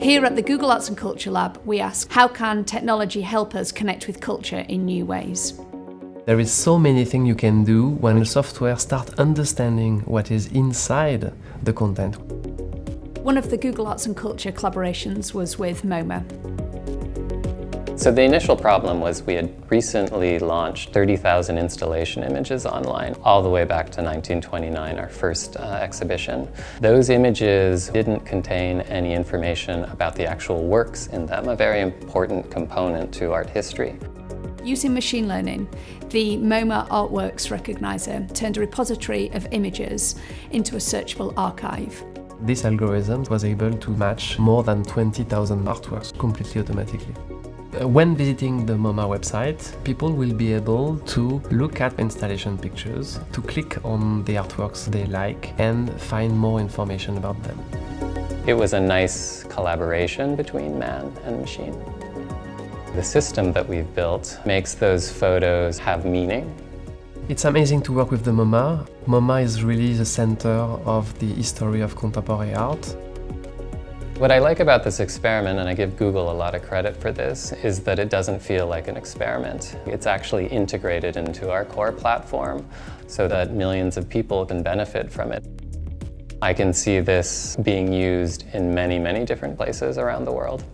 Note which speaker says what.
Speaker 1: Here at the Google Arts and Culture Lab, we ask how can technology help us connect with culture in new ways?
Speaker 2: There is so many things you can do when the software starts understanding what is inside the content.
Speaker 1: One of the Google Arts and Culture collaborations was with MoMA.
Speaker 3: So the initial problem was we had recently launched 30,000 installation images online, all the way back to 1929, our first uh, exhibition. Those images didn't contain any information about the actual works in them, a very important component to art history.
Speaker 1: Using machine learning, the MoMA Artworks Recognizer turned a repository of images into a searchable archive.
Speaker 2: This algorithm was able to match more than 20,000 artworks completely automatically. When visiting the MoMA website, people will be able to look at installation pictures, to click on the artworks they like and find more information about them.
Speaker 3: It was a nice collaboration between man and machine. The system that we've built makes those photos have meaning.
Speaker 2: It's amazing to work with the MoMA. MoMA is really the center of the history of contemporary art.
Speaker 3: What I like about this experiment, and I give Google a lot of credit for this, is that it doesn't feel like an experiment. It's actually integrated into our core platform so that millions of people can benefit from it. I can see this being used in many, many different places around the world.